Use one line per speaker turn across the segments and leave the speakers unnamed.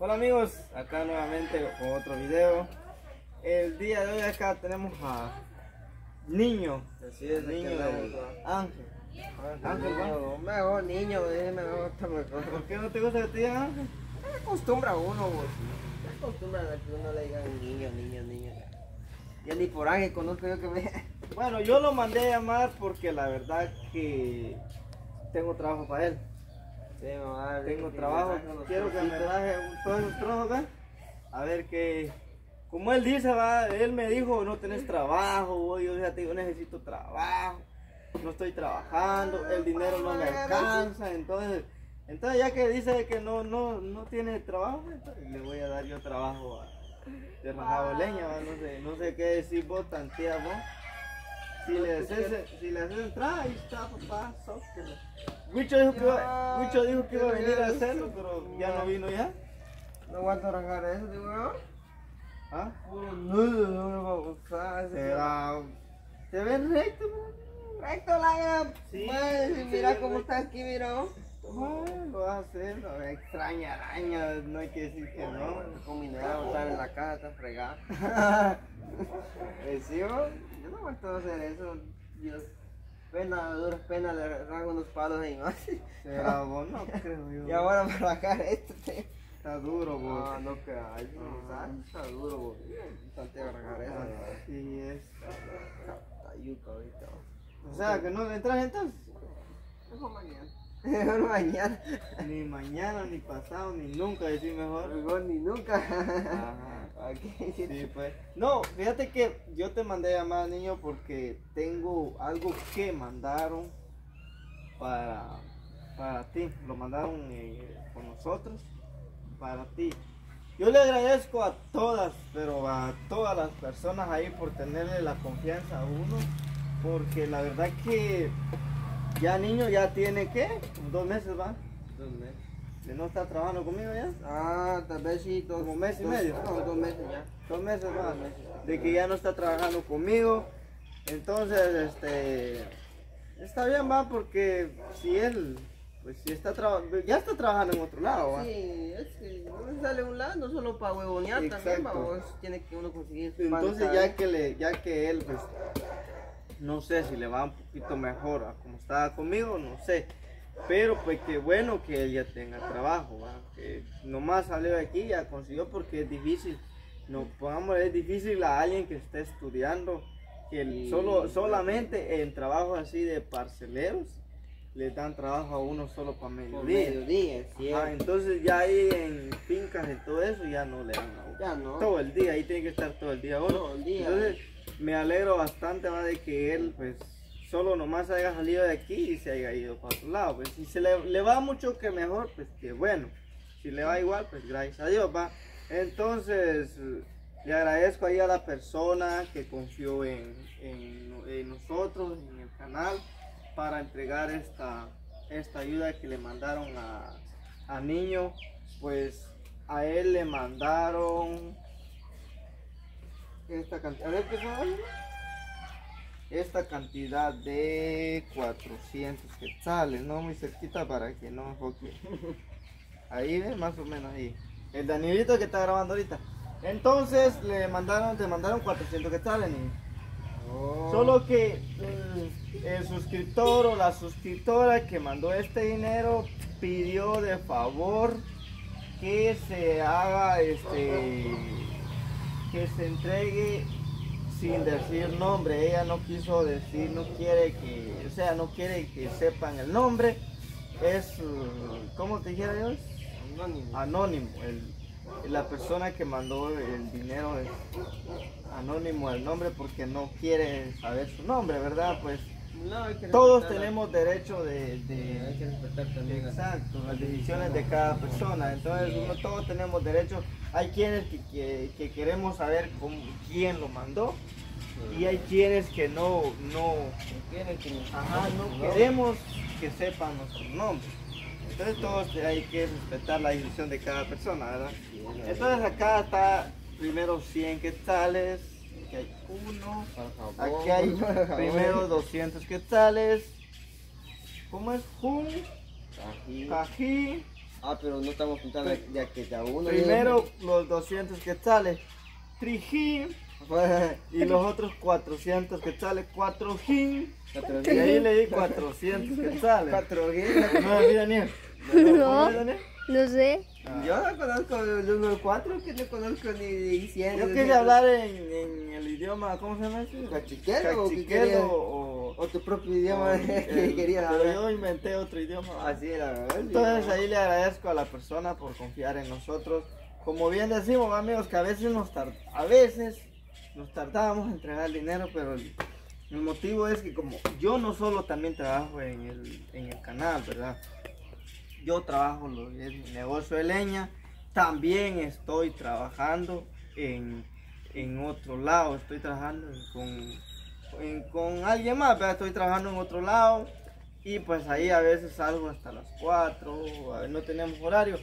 Hola amigos, acá nuevamente con otro video. El día de hoy acá tenemos a Niño,
Así es,
niño de Ángel. Ángel,
Ángel, mejor niño, mejor, está mejor.
¿Por qué no te gusta que te digan Ángel?
Se acostumbra uno, vos. Acostumbra a que uno le diga niño, niño, niño. Ya ni por Ángel conozco yo que me...
Bueno, yo lo mandé a llamar porque la verdad que tengo trabajo para él.
Sí, mamá,
Tengo trabajo, quiero que me baje todos esos trozos, ¿ves? A ver que, como él dice, va, él me dijo, no tenés trabajo, voy, yo ya te digo, necesito trabajo, no estoy trabajando, el dinero no me alcanza, entonces, entonces ya que dice que no, no, no tiene trabajo, le voy a dar yo trabajo a de rajado leña, va, no sé, no sé qué decir vos, tantía vos. Si le haces, si le haces entrada, ahí está, papá, sóquelo. Wicho dijo que iba, Wicho dijo que iba a venir a hacerlo, pero ya no vino ya.
No aguanto arrancar eso, digo yo.
¿Ah?
Puro nudo, no me va a gustar.
Será. ¿Te ves recto?
Recto la
Sí,
Madre, mira cómo está aquí, mira.
Lo vas a hacer, extraña araña, no hay que decir que no.
Nueva estar en la casa, está fregada. Eh, sí, yo, yo no aguanto hacer eso. Dios, pena, duras penas, le arranco unos palos ahí más.
Será vos, no creo yo.
Y ahora para arrancar esto.
Está duro, vos.
No, no que hay, no, ¿sabes? Está duro, vos. Bastante arrancar eso.
Así es.
Está yuca ahorita.
O sea, que no le entras entonces.
Mejor mañana. Mejor mañana.
Ni mañana, ni pasado, ni nunca, decir mejor.
Mejor ni nunca.
Ajá.
Aquí.
Sí, pues. No, fíjate que yo te mandé a llamar, niño, porque tengo algo que mandaron para, para ti. Lo mandaron eh, con nosotros para ti. Yo le agradezco a todas, pero a todas las personas ahí por tenerle la confianza a uno. Porque la verdad que ya niño ya tiene que dos meses va.
Dos meses.
Que no está trabajando conmigo ya.
Ah, tal vez sí, dos,
Como mes y
dos-
medio.
No, dos meses ya.
Dos meses más, de que ya no está trabajando conmigo. Entonces, este, está bien, va, porque si él, pues si está trabajando, ya está trabajando en otro lado, va.
Sí, es que no le sale un lado, no solo para huevonear también,
Exacto.
vamos, tiene que uno conseguir
Entonces ya que le, ya que él, pues, no sé si le va un poquito mejor a como estaba conmigo, no sé. Pero pues qué bueno que él ya tenga trabajo, ¿va? que nomás salió de aquí ya consiguió porque es difícil, no pongamos es difícil a alguien que esté estudiando, que el- solo, solamente en trabajos así de parceleros le dan trabajo a uno solo para mediodía.
mediodía, sí.
Ajá, entonces ya ahí en fincas y todo eso ya no le dan a uno
Ya no.
todo el día, ahí tiene que estar todo el día uno.
Todo el día.
Entonces, me alegro bastante de que él, pues, solo nomás haya salido de aquí y se haya ido para otro lado. Pues, si se le, le va mucho que mejor, pues, que bueno. Si le va igual, pues, gracias a Dios, va. Entonces, le agradezco ahí a la persona que confió en, en- en nosotros, en el canal, para entregar esta, esta ayuda que le mandaron a, a Niño. Pues, a él le mandaron esta cantidad, a ver, ¿qué son? esta cantidad de 400 quetzales, no muy cerquita para que no enfoque. Ahí ven, más o menos ahí. El Danielito que está grabando ahorita. Entonces le mandaron, te mandaron 400 quetzales, niño.
Oh.
Solo que el, el suscriptor o la suscriptora que mandó este dinero pidió de favor que se haga este que se entregue sin decir nombre. Ella no quiso decir, no quiere que, o sea, no quiere que sepan el nombre. Es, ¿cómo te dijera yo?
Anónimo.
Anónimo. El- la persona que mandó el dinero es anónimo el nombre porque no quiere saber su nombre, ¿verdad? Pues
No, hay que
todos
la-
tenemos derecho de,
Hay
de-
que respetar también.
Exacto, las decisiones de cada persona. Entonces, uno, todos tenemos derecho. Hay quienes que, que- que queremos saber cómo- quién lo mandó y hay quienes que no, no, ajá, no queremos que sepan nuestro nombre. Entonces, todos hay que respetar la decisión de cada persona, ¿verdad? Entonces, acá está primero 100 quetzales, aquí hay uno, aquí hay primero 200 quetzales. ¿Cómo es? Jun,
Aquí.
Cají,
Ah, pero no estamos contando de, de que de a uno.
Primero los 200 quetzales, trijín, y los otros 400 quetzales, cuatro jin. Y ahí le di 400 quetzales.
Cuatro guinas.
No me Daniel.
No.
Daniel?
No sé.
Yo no conozco el número 4, que no conozco ni de 100.
Yo quería hablar en, en el idioma, ¿cómo se llama ese?
¿Cachiquero
Cachiquero o...
O tu propio idioma
o
que
el-
querías
pero
hablar.
yo inventé otro idioma.
Así era, ¿verdad?
Entonces ahí le agradezco a la persona por confiar en nosotros. Como bien decimos, amigos, que a veces nos tar- a veces nos tardamos en entregar el dinero, pero el, el motivo es que como yo no solo también trabajo en el, en el canal, ¿verdad? Yo trabajo en lo que es mi negocio de leña, también estoy trabajando en, en otro lado, estoy trabajando con, con alguien más, estoy trabajando en otro lado y pues ahí a veces salgo hasta las 4, a ver, no tenemos horario.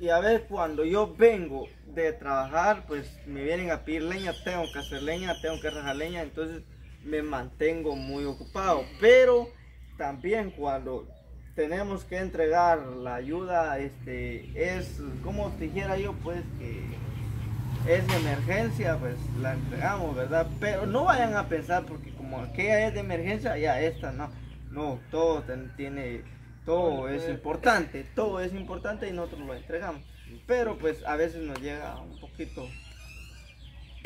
Y a veces cuando yo vengo de trabajar, pues me vienen a pedir leña, tengo que hacer leña, tengo que rajar leña, entonces me mantengo muy ocupado. Pero también cuando tenemos que entregar la ayuda, este, es como dijera yo, pues que es de emergencia, pues la entregamos, ¿verdad? Pero no vayan a pensar porque como aquella es de emergencia, ya esta no. No, todo ten- tiene, todo es importante, todo es importante y nosotros lo entregamos. Pero pues a veces nos llega un poquito,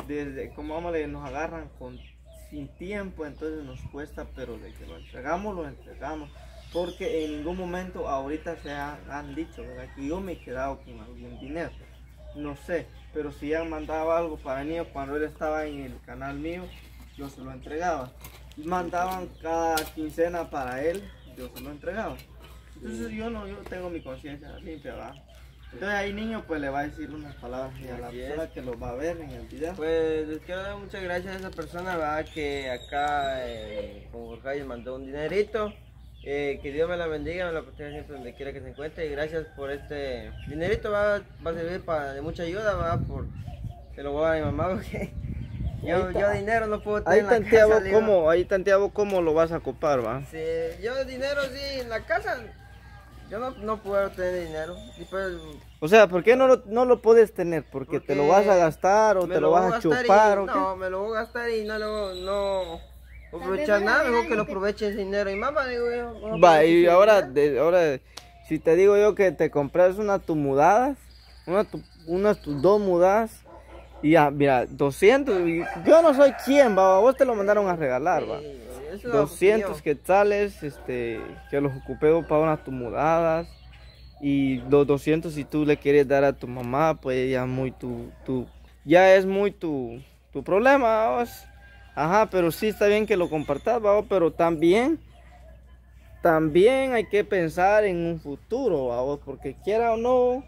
desde, como vamos, nos agarran con sin tiempo, entonces nos cuesta, pero de que lo entregamos, lo entregamos. Porque en ningún momento ahorita se han, han dicho, ¿verdad? Que yo me he quedado con algún dinero. No sé, pero si han mandado algo para mí cuando él estaba en el canal mío, yo se lo entregaba. Mandaban cada quincena para él, yo se lo entregaba. Entonces yo no, yo tengo mi conciencia limpia, ¿va? Entonces ahí niño pues le va a decir unas palabras y a la persona que lo va a ver en el video.
Pues les quiero dar muchas gracias a esa persona, ¿verdad? Que acá eh, con Jorge mandó un dinerito. Eh, que Dios me la bendiga, me la proteja siempre donde quiera que se encuentre. Y gracias por este dinerito, va, va a servir para de mucha ayuda, va, por se lo voy a dar a mi mamá porque yo, yo dinero no puedo tener
Ahí
en la
tanteaba
casa, le digo.
cómo, ahí tanteaba cómo lo vas a ocupar, va.
Sí, yo dinero sí, en la casa yo no, no puedo tener dinero. Y pues,
O sea, ¿por qué no lo, no lo puedes tener? ¿Porque, te lo vas a gastar o te lo, vas a
gastar y-
chupar o qué?
No, me lo voy a gastar y no lo no a aprovechar nada, mejor que lo aproveche ese dinero. Y mamá, digo yo.
Va, y ahora, de- ahora, si te digo yo que te compras una tu mudadas, una tu, unas tus dos mudadas, y ya, mira, 200, y yo no soy quien, va, vos te lo mandaron a regalar, va.
Sí, es una
200
opinión.
quetzales, este, que los ocupé para unas tus mudadas, y los 200 si tú le quieres dar a tu mamá, pues ya muy tu, tu ya es muy tu, tu problema, vos. Ajá, pero sí está bien que lo compartas, vamos, pero también, también hay que pensar en un futuro, vamos, porque quiera o no,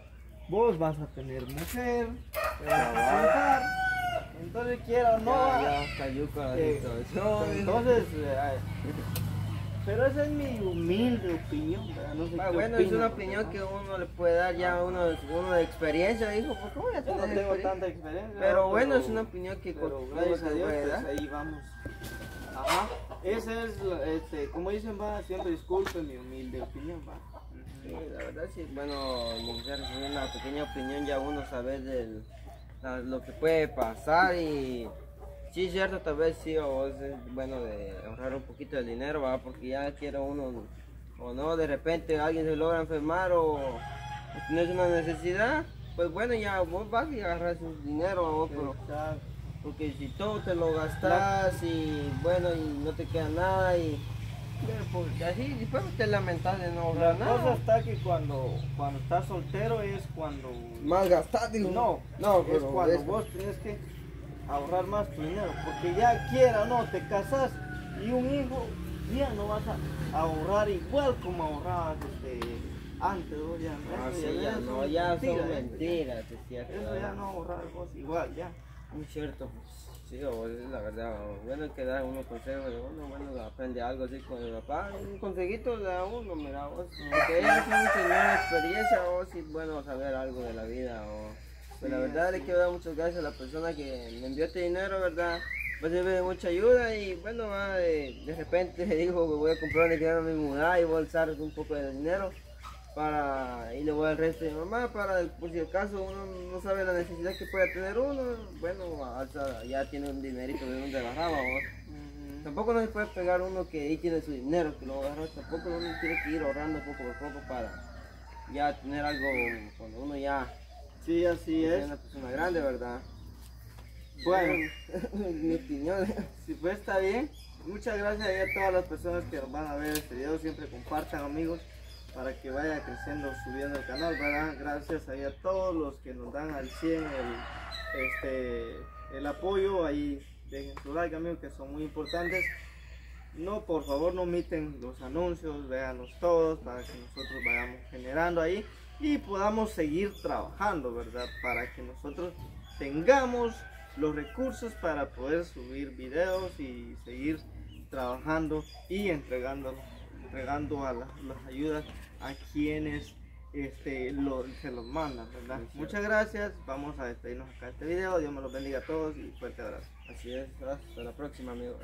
vos vas a tener mujer, te vas a casar, entonces quiera o no,
Ya, ya cayó con la
eh, entonces, eh, pero esa es mi humilde opinión, ¿verdad? No sé
Ah, bueno, es una opinión que uno le puede dar ya a uno, uno de experiencia, hijo. ¿Por qué voy a
Yo no
tener
tengo
experiencia?
tanta experiencia.
Pero bueno,
pero-
es una opinión que
pero gracias a Dios,
puede
pues,
dar.
ahí vamos. Ajá. Ese es, este, como dicen, va, siempre disculpen mi humilde opinión, va.
Sí, la verdad sí, bueno, recibir una pequeña opinión ya uno saber del, la- lo que puede pasar y sí es cierto, tal vez sí o es bueno de ahorrar un poquito de dinero, ¿va? porque ya quiero uno o no, de repente alguien se logra enfermar o tienes una necesidad, pues bueno, ya vos vas y agarras un dinero, ¿va? pero porque si todo te lo gastas y bueno, y no te queda nada y pues, así después te lamentas de no
La
ahorrar
cosa
nada.
está que cuando, cuando estás soltero es cuando...
Más gastar, digo.
No,
no,
es cuando
es-
vos tienes que ahorrar más tu dinero, porque ya quiera o no, te casas y un hijo, ya no vas a ahorrar igual como ahorrabas este, antes, vos ya no,
Ah,
eso
sí, ya
son
no, ya
mentiras,
son mentiras, es cierto.
Eso ya no ahorrar vos igual, ya.
Muy cierto, pues, sí, es la verdad. Bueno, que da uno consejo de uno, bueno, aprende algo así con el papá. Un consejito da uno, mira, vos. Porque ellos son un señor de experiencia, o sí, bueno, saber algo de la vida. O, pues la verdad le quiero dar muchas gracias a la persona que me envió este dinero, ¿verdad? A servir de mucha ayuda y bueno, de, de repente dijo que voy a comprar un dinero a mi mudada y voy a alzar un poco de dinero. para y le voy al resto de mi mamá para por si acaso uno no sabe la necesidad que pueda tener uno bueno ya tiene un dinerito de donde agarrar vamos tampoco no se puede pegar uno que ahí tiene su dinero que lo va a agarrar tampoco uno tiene que ir ahorrando poco a poco para ya tener algo cuando uno ya
Sí, así
es
es.
una persona grande verdad
Bueno,
mi opinión
si pues está bien. Muchas gracias a todas las personas que van a ver este video. Siempre compartan amigos para que vaya creciendo, subiendo el canal, ¿verdad? Gracias ahí a todos los que nos dan al 100 el, este, el apoyo. Ahí dejen su like amigos que son muy importantes. No, por favor, no omiten los anuncios, véanlos todos para que nosotros vayamos generando ahí y podamos seguir trabajando, ¿verdad? Para que nosotros tengamos los recursos para poder subir videos y seguir trabajando y entregando, entregando a la- las ayudas a quienes este, lo- se los mandan, ¿verdad? Muchas gracias, vamos a despedirnos acá de este video, Dios me los bendiga a todos y fuerte abrazo.
así es hasta la próxima amigos